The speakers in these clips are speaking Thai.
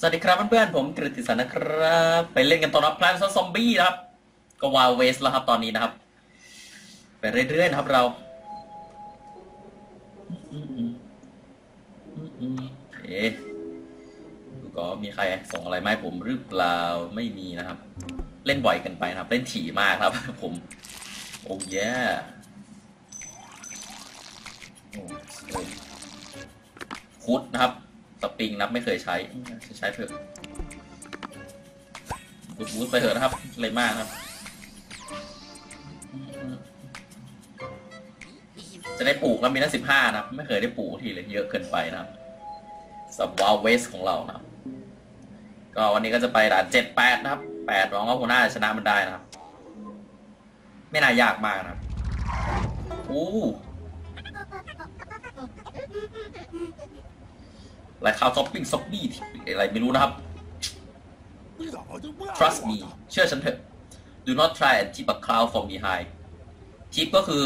สวัสดีครับเพื่อนๆ ผมกฤติสันนะครับ ไปเล่นกันต่อรับพลนซอมบี้นะครับ ก็วาวเวสแล้วครับตอนนี้นะครับ ไปเรื่อยๆนะครับเราเอ๊ะดูก็มีใครส่งอะไรมาให้ผมหรือเปล่าไม่มีนะครับ เล่นบ่อยกันไปนะครับ เล่นถี่มากครับ ผมโอ้ยแย่โคุดนะครับ สปริงนับไม่เคยใช้ ใช้เถอะบูทบูทไปเถอะนะครับเลยมากนะครับ จะได้ปลูกแล้วมีตั้งสิบห้านะไม่เคยได้ปลูกทีเลยเยอะเกินไปนะครับสับวาลเวสของเรานะครับ ก็วันนี้ก็จะไปด่านเจ็ดแปดนะครับแปดร้องว่าหัวหน้าชนะมันได้นะครับ ไม่น่ายากมากนะครับอู้ อะไรข้าวซอปปิ้งซอปปี้อะไรไม่รู้นะครับ trust me เชื่อฉันเถอะ do not try and tip a cloud from behind tip ก็คือ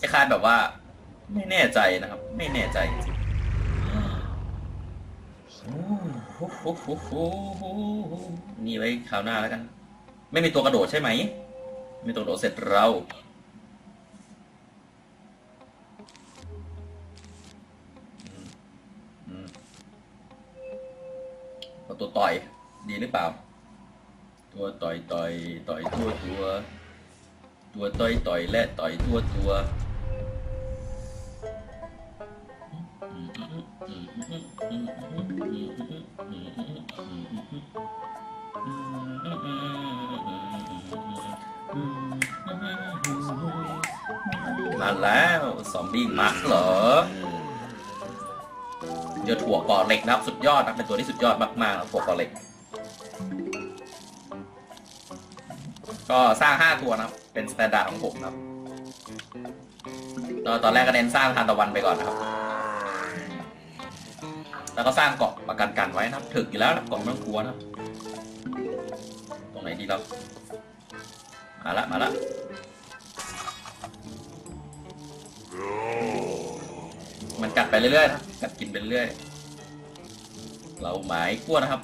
คล้ายๆแบบว่า ไม่แน่ใจนะครับ ไม่แน่ใจจริงนี่ไว้คราวหน้าแล้วกัน ไม่มีตัวกระโดดใช่ไหม ไม่มีตัวกระโดดเสร็จเรา ตัวต่อยดีหรือเปล่า ตัวต่อยต่อยต่อยตัวตัว ตัวต่อยต่อยและต่อยตัวตัวมาแล้วซอมบี้มักเหรอ เจอถั่วก่อเหล็กนะครับ สุดยอดนะเป็นตัวที่สุดยอดมากๆนะถั่วก่อเหล็ก ก็สร้างห้าตัวนะครับ เป็น standard ของผมนะครับตอนแรกก็เน้นสร้างทานตะวันไปก่อนนะครับ แล้วก็สร้างเกาะประกันกันไว้นะครับ ถึกอยู่แล้วนะเกาะไม่ต้องกลัวนะครับ ตรงไหนดีเรามาละมาละ มันกัดไปเรื่อยๆนะกัดกินไปเรื่อย เราหมายกลัวนะครับ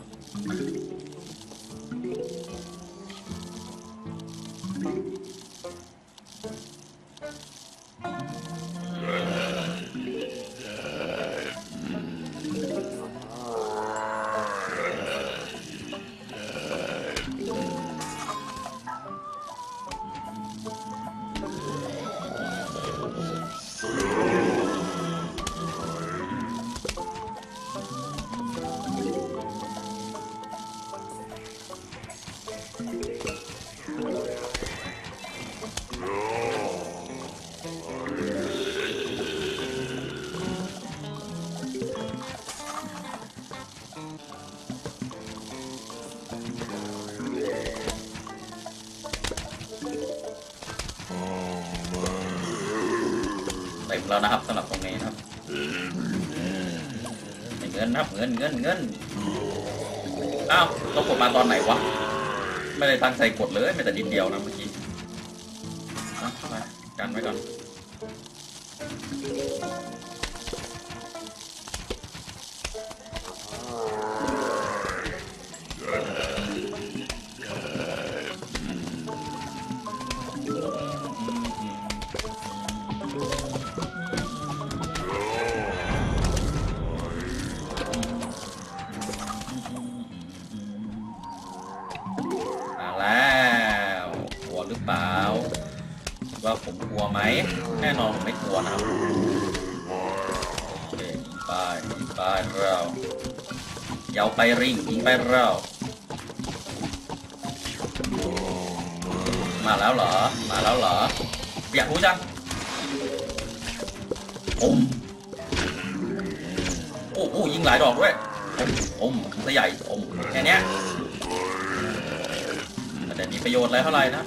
แล้วนะครับสำหรับตรงนี้นะครับเงินนะครับเงินเงินเงินอ้าวต้องกดมาตอนไหนวะไม่ได้ตั้งใจกดเลยไม่แต่นิดเดียวนะเมื่อกี้นะเข้ามากันไว้ก่อน ว่าผมกลัวไหมแน่นอนผมไม่กลัวนะครับโอเคยิงไปยิงไปเราเยาวไปริงยิงไปเรามาแล้วเหรอ มาแล้วเหรอ อยากรู้จังอมโอ้โหยิงหลายดอกด้วยอมอมใหญ่อมแค่นี้ยมันจะมีประโยชน์อะไรเท่าไหร่นะ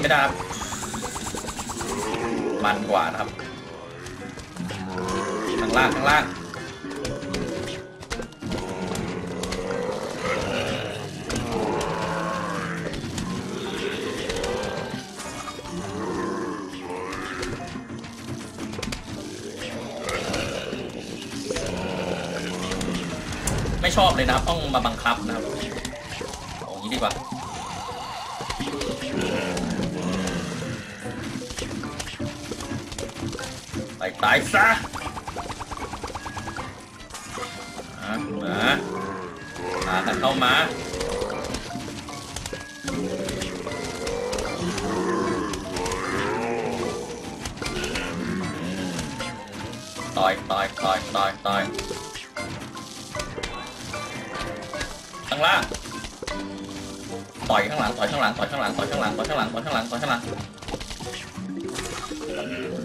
ไม่ได้ครับมันกว่านะครับข้างล่างข้างล่างไม่ชอบเลยนะครับ ต้องมาบังคับนะครับเอางี้ดีกว่า ไปตายซะมามาหากันเข้ามาต่อยต่อยต่อยต่อยต่อยข้างล่างต่อยข้างหลังต่อยข้างหลังต่อยข้างหลังต่อยข้างหลังต่อยข้างหลังต่อยข้างหลังต่อยข้างหลัง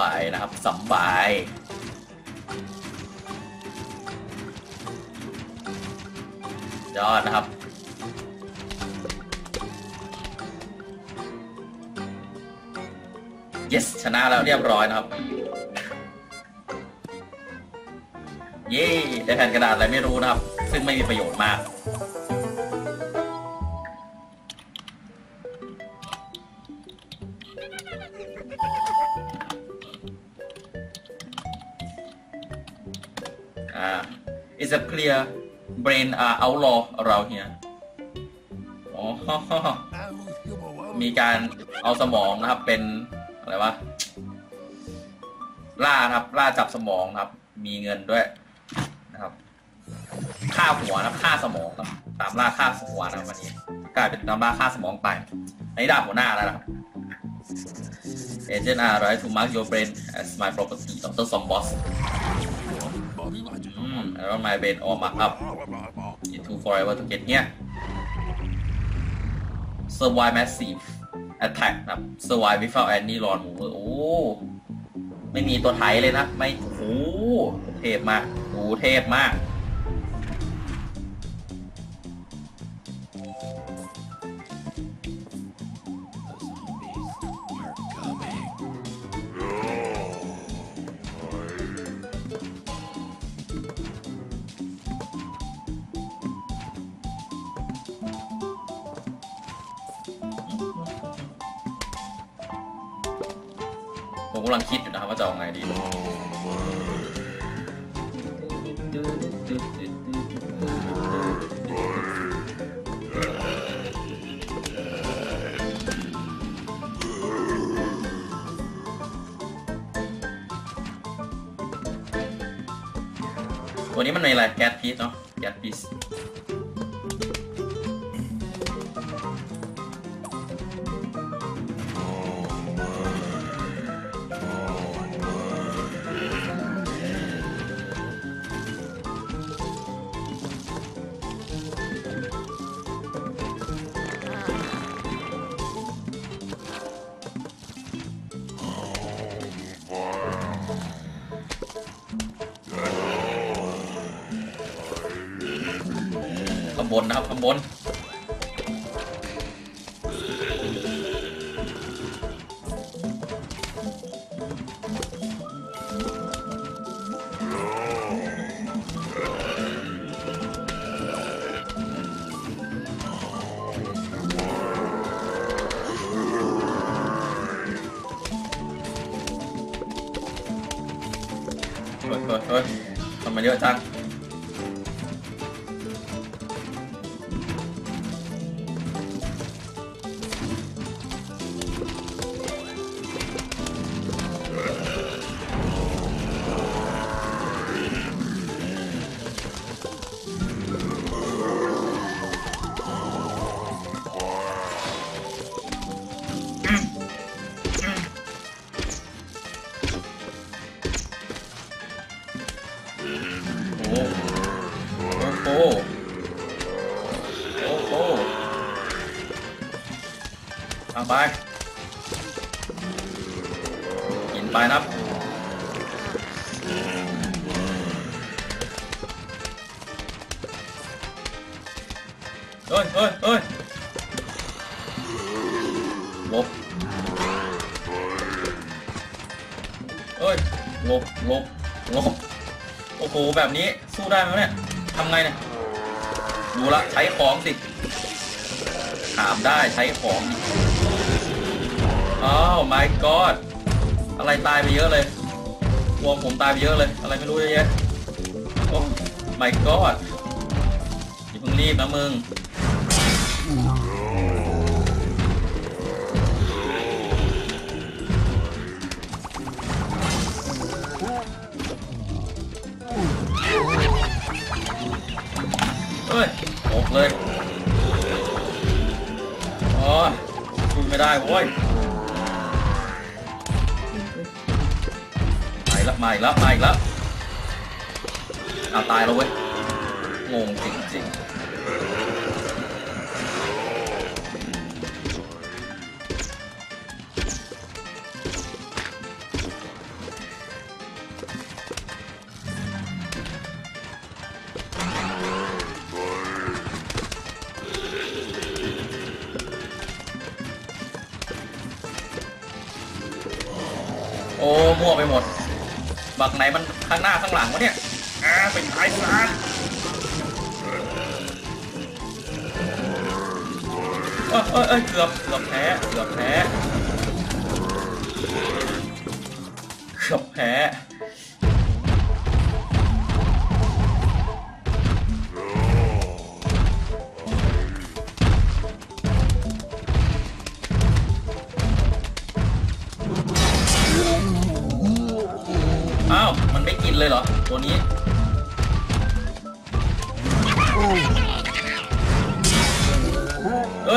บายนะครับสบายยอดนะครับ yes ชนะแล้วเรียบร้อยนะครับ เย้ได้แผ่นกระดาษอะไรไม่รู้นะครับ ซึ่งไม่มีประโยชน์มาก brain uh, outlaw around here อ๋อ มีการเอาสมองนะครับ เป็นอะไรวะ ล่าครับ ล่าจับสมองครับ มีเงินด้วยนะครับ ฆ่าหัวนะค่าสมองครับ ตามล่าฆ่าหัวนะครับวันนี้ กลายเป็นตามล่าฆ่าสมองไปอันนี้ดาบหัวหน้าแล้วนะครับ Agent R right to mark your brain as my property Dr. Sombos อืม I want my brain all marked up it took forever to get here survive massive attack นะครับ survive without any lawn mover โอ้ ไม่มีตัวไถเลยนะ ไม่ โอ้โห เทพมากโอ้เทพมาก กำลังคิดอยู่นะครับว่าจะเอาไงดีวันนี้มันมีอะไรแก๊สพีซเนาะแก๊สพีซางบนนะครับข้างบนเฮ้ยเฮ้ยทำไมเยอะจัง เฮ้ยเฮ้ยเฮ้ยหลบเฮ้ยหลบหลบหลบโอ้โหแบบนี้สู้ได้ไหมเนี่ยทำไงเนี่ยดูละใช้ของสิถามได้ใช้ของดิอ้าว my god อะไรตายไปเยอะเลยกลัวผมตายไปเยอะเลย อะไรไม่รู้เยอะแยะโอ้ my god อย่าเพิ่งรีบนะมึง เฮ้ยตกเลยอ๋อคุยไม่ได้โว้ยมาอีกแล้วมาอีกแล้วมาอีกแล้วเอาตายแล้วเว้ยงงจริงๆ มั่วไปหมด บักไหนมันข้างหน้าข้างหลังวะเนี่ยอ่าเป็นไอ้ซานเอ้ยเอ้ยเอ้ยเกือบเกือบแพ้เกือบแพ้เกือบแพ้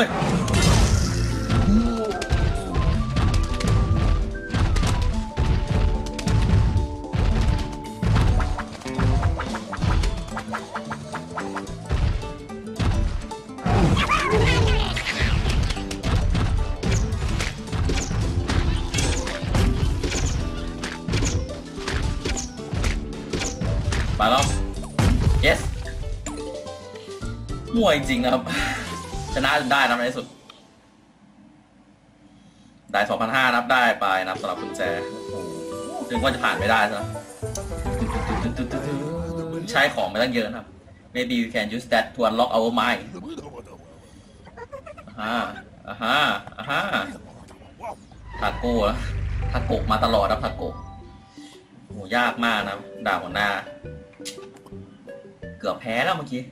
队。买了，yes，墨镜啊。 ชนะจนได้นะในที่สุด ได้2,500นับได้ไปนับสำหรับกุญแจถึงว่าจะผ่านไม่ได้ซะใช้ของไปตั้งเยอะนะครับ maybe you can use that to unlock our mind อ่าอ่าฮะอ่าฮะทาโก้แล้วทาโกมาตลอดครับทาโกโหยากมากนะด่าหัวหน้า เกือบแพ้แล้วเมื่อกี้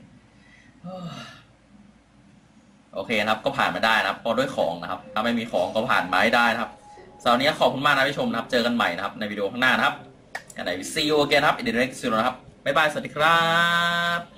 โอเคนะครับ ก็ผ่านมาได้นะครับพอด้วยของนะครับ ถ้าไม่มีของก็ผ่านมาไม้ได้นะครับสำหรับนี้ขอบคุณมากนะผู้ชมนะครับ เจอกันใหม่นะครับในวิดีโอข้างหน้านะครับอันไหนซีโอเกนครับ in the next video นะครับบ๊ายบายสวัสดีครับ